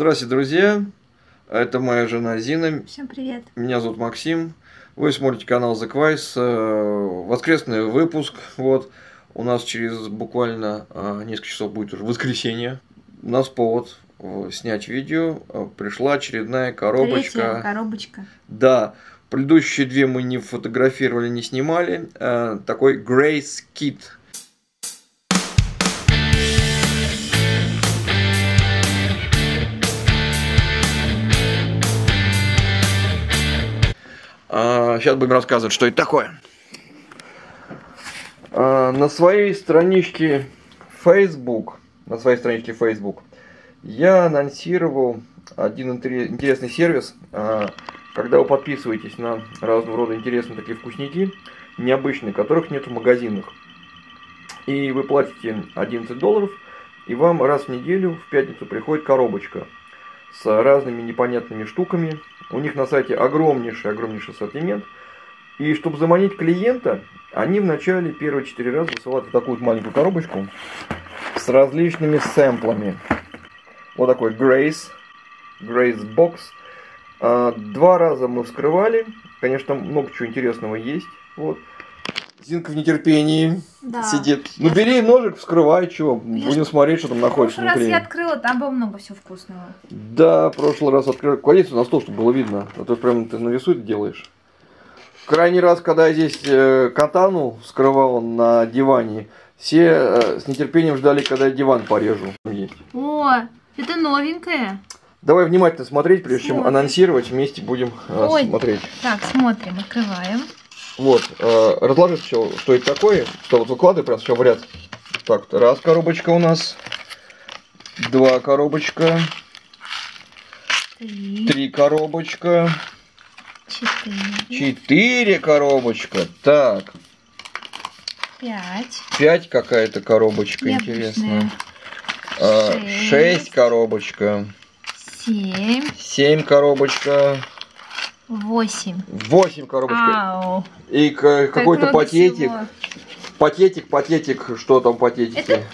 Здравствуйте, друзья! Это моя жена Зина. Всем привет. Меня зовут Максим. Вы смотрите канал The Quais. Э, воскресный выпуск. Вот. У нас через буквально э, несколько часов будет уже воскресенье. У нас повод э, снять видео. Пришла очередная коробочка. Третья коробочка. Да. Предыдущие две мы не фотографировали, не снимали. Такой Grace Kit Сейчас будем рассказывать, что это такое. А, на своей страничке Facebook, на своей страничке Facebook, я анонсировал один интересный сервис. А, когда вы подписываетесь на разного рода интересные такие вкусники, необычные, которых нет в магазинах, и вы платите 11 долларов, и вам раз в неделю в пятницу приходит коробочка с разными непонятными штуками. У них на сайте огромнейший, огромнейший ассортимент. И чтобы заманить клиента, они вначале первые четыре раза высылают вот такую вот маленькую коробочку с различными сэмплами. Вот такой Grace, Grace Box. А, два раза мы вскрывали. Конечно, много чего интересного есть. Вот. Зинка в нетерпении да. сидит. Ну бери ножик, вскрывай, чего. Я Будем смотреть, что там находится. В прошлый раз я открыла, там было много всего вкусного. Да, в прошлый раз открыла. Кладите на стол, чтобы было видно. А то прям ты нарисуй делаешь. Крайний раз, когда я здесь э, катану вскрывал на диване, все э, с нетерпением ждали, когда я диван порежу. О, это новенькое. Давай внимательно смотреть, прежде Смотрим. чем анонсировать, вместе будем э, Ой. смотреть. Так, смотрим, открываем. Вот, э, разложи все, что это такое, что вот выкладывай прям все в ряд. Так, раз коробочка у нас, два коробочка, три, три коробочка, Четыре. Четыре коробочка. Так. Пять. Пять какая-то коробочка Яблочная. интересная. А, шесть. Шесть коробочка. Семь. Семь коробочка. Восемь. Восемь коробочка. Ау. И какой-то пакетик. Всего. Пакетик, пакетик, что там пакетики? Это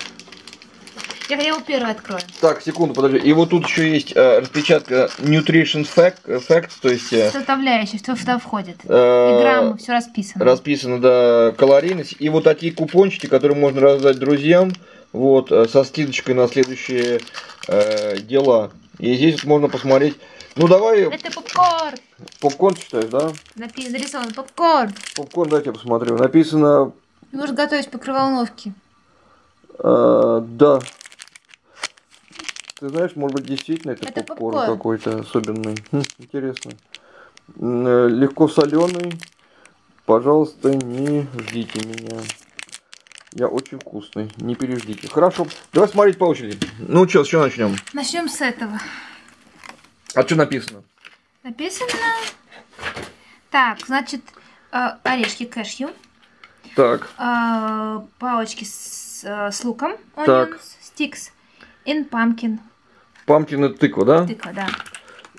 я, его первый открою. Так, секунду, подожди. И вот тут еще есть э, распечатка Nutrition Fact, fact то есть... Э, Составляющие, что туда входит. Э, и граммы, все расписано. Расписано, да, калорийность. И вот такие купончики, которые можно раздать друзьям, вот, э, со скидочкой на следующие э, дела. И здесь вот можно посмотреть... Ну давай... Это попкорн. Попкорн читаешь, да? Написано, нарисован попкорн. Попкорн, дайте я посмотрю. Написано... Можно готовить по кроволновке. А, да. Ты знаешь, может быть, действительно это, это попкорн, попкорн. какой-то особенный. Хм, интересно. Э, легко соленый. Пожалуйста, не ждите меня. Я очень вкусный. Не переждите. Хорошо. Давай смотреть по очереди. Ну что, с чего начнем? Начнем с этого. А что написано? Написано... Так, значит, э, орешки кэшью. Так. Э, палочки с, с луком. Onions, так. Стикс. In pumpkin. Памкин это тыква, да? Тыква, да.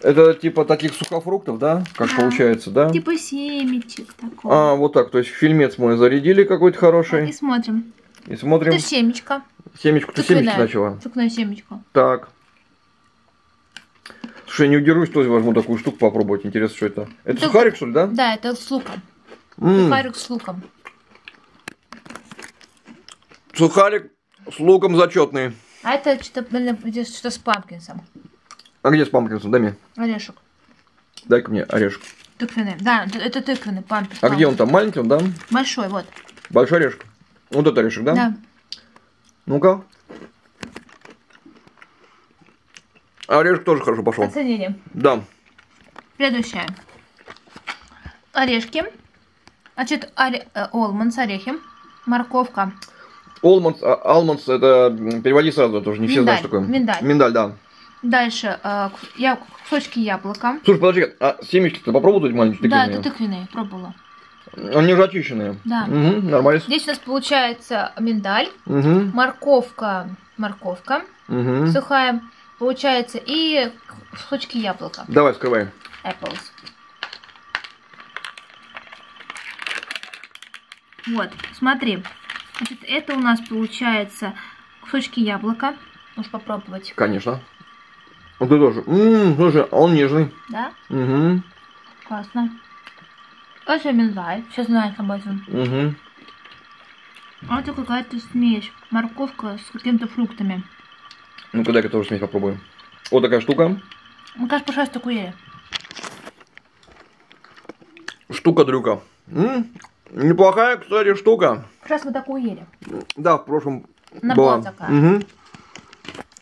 Это типа таких сухофруктов, да? Как да. получается, да? Типа семечек такого. А, вот так. То есть фильмец мой зарядили какой-то хороший. И смотрим. И смотрим. Это семечко. Семечку. Ты семечки начала? Цукное семечко. Так. Слушай, я не удержусь, тоже возьму такую штуку попробовать. Интересно, что это. Это, это сухарик, что ли, да? Да, это с луком. М -м. Сухарик с луком. Сухарик с луком зачетный. А это что-то что с пампкинсом. А где с пампкинсом? Дай мне. Орешек. Дай-ка мне орешек. Тыквенный. Да, это тыквенный пампкинс. А где он там? Маленький он, да? Большой, вот. Большой орешек? Вот этот орешек, да? Да. Ну-ка. Орешек тоже хорошо пошел. Оценили. Да. Следующее. Орешки. Значит, оре... Э, олман орехи. Морковка. Алмонс, алмонс, это переводи сразу, тоже не все знают, что такое. Миндаль. Миндаль, да. Дальше э, я, кусочки яблока. Слушай, подожди, а семечки-то попробуй маленькие тыквенные? Да, это тыквенные, пробовала. Они уже очищенные. Да. Угу, нормально. Здесь у нас получается миндаль, угу. морковка, морковка угу. сухая, получается, и кусочки яблока. Давай, вскрывай. Apples. Вот, смотри. Значит, это у нас получается кусочки яблока. Можешь попробовать. Конечно. Вот это тоже. Ммм, слушай, а он нежный. Да? Угу, Классно. Это минзай. Все знают об этом. угу. А это какая-то смесь. Морковка с какими-то фруктами. Ну-ка, дай-ка тоже смесь попробуем. Вот такая штука. Мы, кажется, прошлый раз такую ели. Штука-дрюка. М, Неплохая, кстати, штука. Как раз мы такую ели. Да, в прошлом На была. Мгм.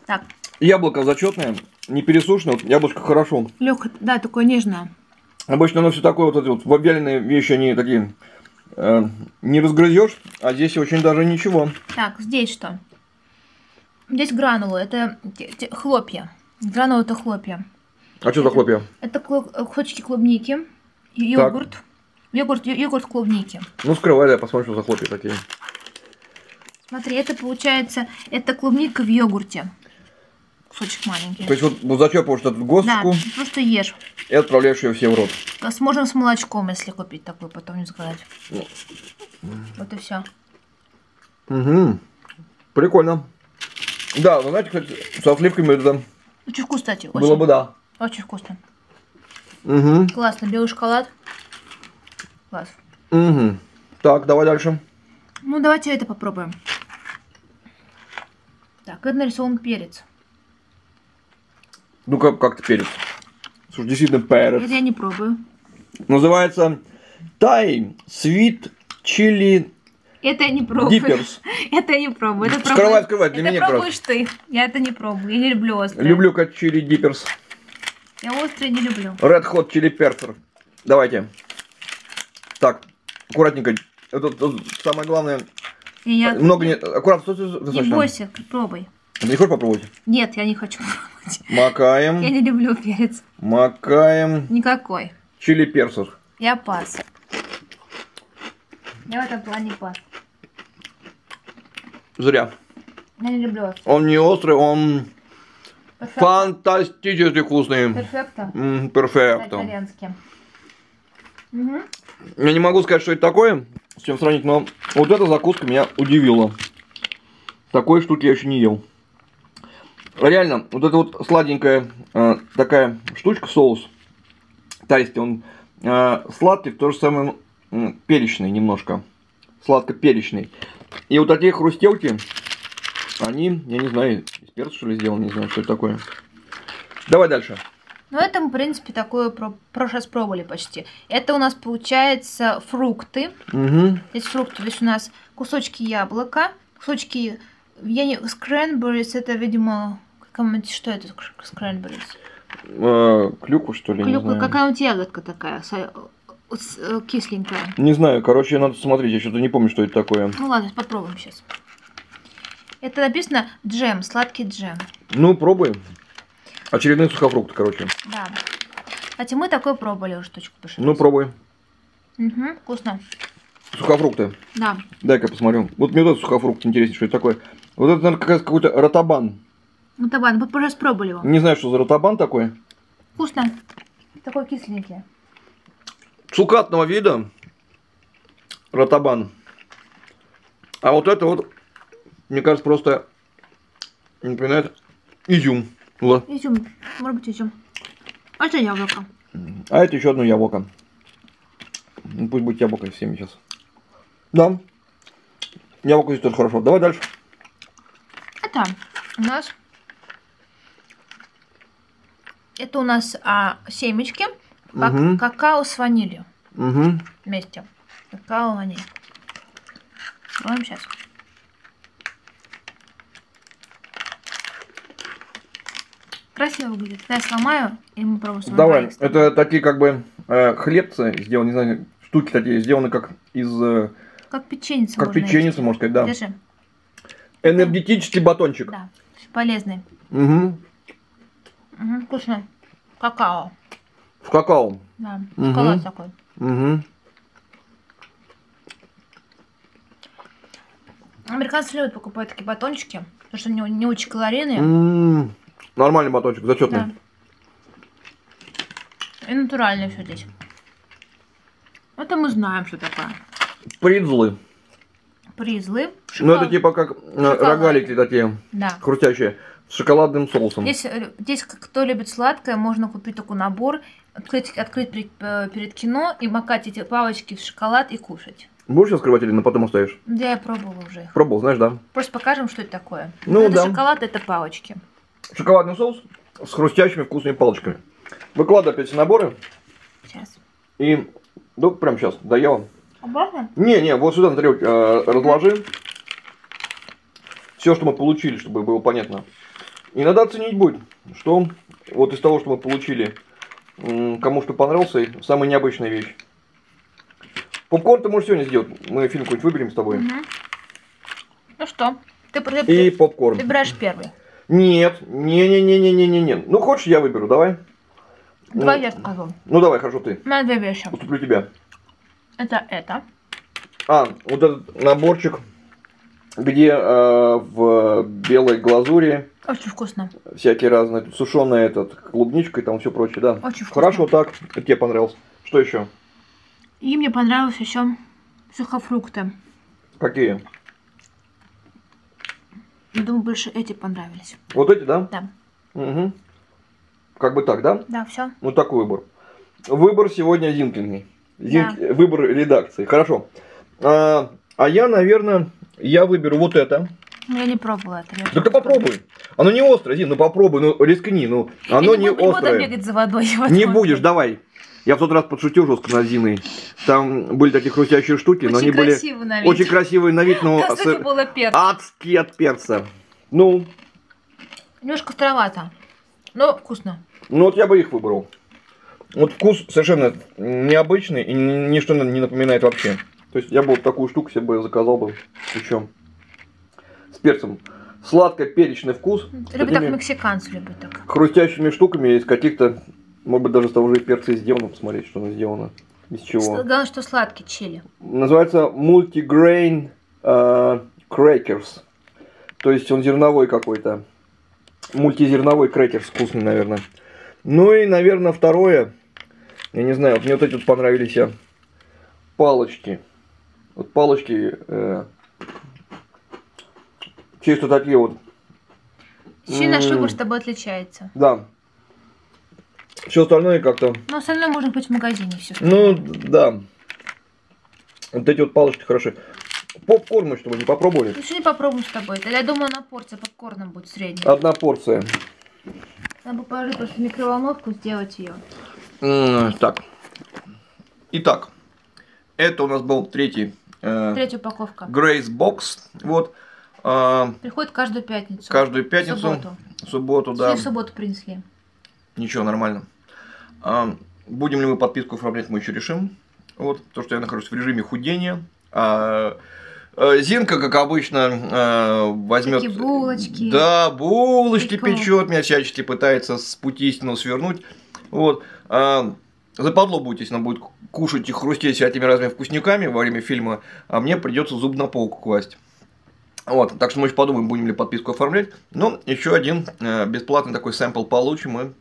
Так, Яблоко зачетное, не пересушенное, вот яблочко хорошо. легкое, да, такое нежное. Обычно оно все такое, вот эти вот вяленые вещи, они такие э, не разгрызешь, а здесь очень даже ничего. Так, здесь что? Здесь гранулы, это хлопья. Гранулы это хлопья. А что за хлопья? Это кусочки клубники, йогурт. Йогурт, й- йогурт клубники. Ну, скрывай, дай посмотрим, что за хлопья такие. Смотри, это получается, это клубника в йогурте. Кусочек маленький. То есть вот, вот зачерпываешь эту Да, госточку просто ешь. и отправляешь ее все в рот. С- Можно с молочком, если купить такой, потом не сказать. Ну. Вот и все. Угу. Прикольно. Да, ну знаете, кстати, со сливками это Очень вкусно, кстати. Очень, было бы да. очень вкусно. Угу. Классно. Белый шоколад. Класс. Угу. Так, давай дальше. Ну, давайте это попробуем. Так, это нарисован перец. Ну как, как-то перец. Слушай, действительно перец. Это я не пробую. Называется Тай Свит Чили Это я не пробую. Диперс. Это я не пробую. Это Скрывай, пробуешь- скрывай, для это меня пробуешь ты. Я это не пробую. Я не люблю острое. Люблю как чили диперс. Я острое не люблю. Red Hot Chili Pepper. Давайте. Так, аккуратненько. Это, это самое главное. И я... Много не... Аккуратно, стой, Не достаточно. бойся, пробуй. Ты не хочешь попробовать? Нет, я не хочу пробовать. Я Макаем. не люблю перец. Макаем. Никакой. Чили персов. Я пас. Я в этом плане пас. Зря. Я не люблю острое. Он не острый, он Перфекто. фантастически вкусный. Перфекто. М, Перфекто. По-итальянски. Мгм. Я не могу сказать, что это такое, с чем сравнить, но вот эта закуска меня удивила. Такой штуки я еще не ел. Реально, вот эта вот сладенькая э, такая штучка, соус, тайский, он э, сладкий, в то же самое м, перечный немножко. Сладко-перечный. И вот такие хрустелки, они, я не знаю, из перца что ли сделаны, не знаю, что это такое. Давай дальше. Ну, это мы, в принципе, такое про... прошлый раз пробовали почти. Это у нас получается фрукты. Угу. Здесь фрукты. Здесь у нас кусочки яблока, кусочки... Я не... Скрэнберис, это, видимо... Какая-нибудь... Что это скрэнберис? Э, клюкву, что ли? Клюква, какая-нибудь ягодка такая, э, кисленькая. Не знаю, короче, надо смотреть, я что-то не помню, что это такое. Ну ладно, попробуем сейчас. Это написано джем, сладкий джем. Ну, пробуем. Очередные сухофрукты, короче. Да. Кстати, мы такое пробовали уже штучку пошли. Ну, пробуй. Угу, вкусно. Сухофрукты. Да. Дай-ка посмотрю. Вот мне вот этот сухофрукт интересен, что это такое. Вот это, наверное, как какой-то ротабан. Ну, табан, мы уже пробовали его. Не знаю, что за ротабан такой. Вкусно. Такой кисленький. Цукатного вида. Ротабан. А вот это вот, мне кажется, просто напоминает изюм. Вот. Изюм. Может быть, изюм. А это яблоко. А это еще одно яблоко. Ну, Пусть будет яблоко всеми сейчас. Да. Яблоко здесь тоже хорошо. Давай дальше. Это у нас... Это у нас а, семечки. Как- Мгм. Какао с ванилью Угу. вместе. Какао, ваниль. Пробуем сейчас. Красиво выглядит. Я сломаю, и мы вами Давай. Это такие как бы э, хлебцы сделаны, не знаю, штуки такие сделаны как из э, Как печеница как печеница, можно сказать, да. Держи. Энергетический батончик. Да. Полезный. Угу. Мгм, вкусно. Какао. Какао. Да. Шоколад такой. Угу. Американцы любят покупать такие батончики, потому что они не очень калорийные. М, Нормальный батончик, зачетный. Да. И натуральное все здесь. Это мы знаем, что такое. Придзлы. Призлы. Ну это типа как э, Шоколад. рогалики такие, Да. хрустящие. с шоколадным соусом. Здесь, э, здесь кто любит сладкое, можно купить такой набор, открыть, открыть перед, э, перед кино и макать эти палочки в шоколад и кушать. Будешь раскрывать или на потом оставишь? Да, я пробовала уже их. Пробовал, знаешь, да? Просто покажем, что это такое. Ну, это да. шоколад, это палочки. Шоколадный соус с хрустящими вкусными палочками. Выкладывай опять все наборы Сейчас. и... Ну, прям сейчас, доела. Обратно? Не, не, вот сюда на тарелке э, разложи. Все, что мы получили, чтобы было понятно. И надо оценить будет, что вот из того, что мы получили, кому что понравился, и самая необычная вещь. Попкорн ты можешь сегодня сделать. Мы фильм какой-нибудь выберем с тобой. Мгм. Ну что? Ты, ты- И ты попкорн. выбираешь первый. Нет, не-не-не-не-не-не. Ну, хочешь, я выберу, давай. Давай Ну, я скажу. Ну, давай, хорошо, ты. Меня две вещи. Уступлю тебя. Это это. А, вот этот наборчик, где э, в белой глазури Очень вкусно. всякие разные, тут сушеная этот, клубничка и там все прочее, да. Очень вкусно. Хорошо, так, тебе понравилось. Что еще? И мне понравилось еще сухофрукты. Какие? Я думаю, больше эти понравились. Вот эти, да? Да. Угу. Как бы так, да? Да, все. Ну, такой выбор. Выбор сегодня Зинкиный. Зин- Выбор редакции. Хорошо. А, а я, наверное, я выберу вот это. Я не пробовала это. ты попробуй. Оно не острое, Зин, ну попробуй, ну рискни, ну. Оно я не, буду, буду острое. бегать за водой. вот Не будешь, давай. Я в тот раз подшутил жестко над Зиной. Там были такие хрустящие штуки, но Очень они были на вид. очень красивые на вид, но с- было перц. адские от перца. Ну, Немножко островато. Но вкусно. ну вот я бы их выбрал. Вот вкус совершенно необычный и ни- ничто не напоминает вообще. То есть я бы вот такую штуку себе бы заказал бы еще с перцем. Сладко-перечный вкус. с Любят так мексиканцы, любят так. хрустящими штуками из каких-то, может быть, даже с того же перца сделано. Посмотреть, что оно сделано. Из чего. Главное, что сладкий чили. Называется multigrain э, crackers. То есть он зерновой какой-то. Мультизерновой крекерс вкусный, наверное. Ну и, наверное, второе. Я не знаю, вот мне вот эти вот понравились э, палочки. Вот палочки э, чисто такие вот. Наш М. выбор с тобой отличается. Да. Все остальное как-то. Но остальное можно купить в магазине все. Ну, да. Вот эти вот палочки хороши. Попкорн мы чтобы не попробовали. Ну, сегодня попробуем с тобой. Я думаю, на порция попкорна будет средняя. Одна порция. Надо бы положить просто в микроволновку, сделать ее. Так. Итак, это у нас был третий э, Третья упаковка. Grace Box. Вот. А, Приходит каждую пятницу. каждую пятницу, субботу. субботу, да. Сегодня в субботу принесли. Ничего, нормально. А, будем ли мы подписку оформлять, мы еще решим. Вот, то, что я нахожусь в режиме худения. А, э, Зинка, как обычно, возьмет... Такие булочки. Да, булочки Прикол. печет, меня всячески пытается с пути истинного свернуть. Вот. Западло будет, если она будет кушать и хрустеть всякими разными вкусниками во время фильма, а мне придется зуб на полку класть. Вот, так что мы еще подумаем, будем ли подписку оформлять. Ну, еще один э, бесплатный такой сэмпл получим мы.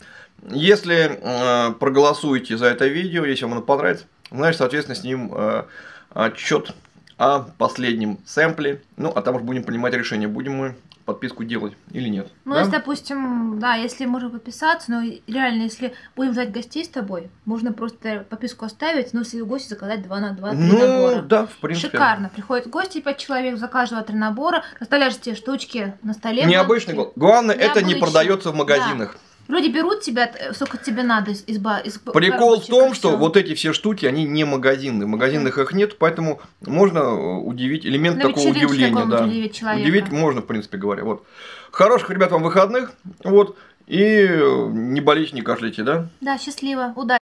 Если э, проголосуете за это видео, если вам оно понравится, значит, соответственно, с ним э, отчет о последнем сэмпле. Ну, а там уже будем принимать решение, будем мы подписку делать или нет. Ну, Да? если, допустим, да, если можно подписаться, но реально, если будем ждать гостей с тобой, можно просто подписку оставить, но если гости заказать 2 на 2 ну, набора. да, в принципе. Шикарно. Приходят гости, 5 человек, за каждого три набора, расставляешь те штучки на столе. Необычный. Главное, это не продается в магазинах. Люди берут тебя, э, сколько тебе надо из, из, ба- из Прикол в том, что вот эти все штуки, они не магазинные. В магазинах их нет, поэтому можно э, удивить, элемент На такого удивления. Да. удивить человека. Удивить можно, в принципе говоря. Вот. Хороших, ребят, вам выходных. Вот. И э, не болейте, не кашляйте, да? Да, счастливо, удачи.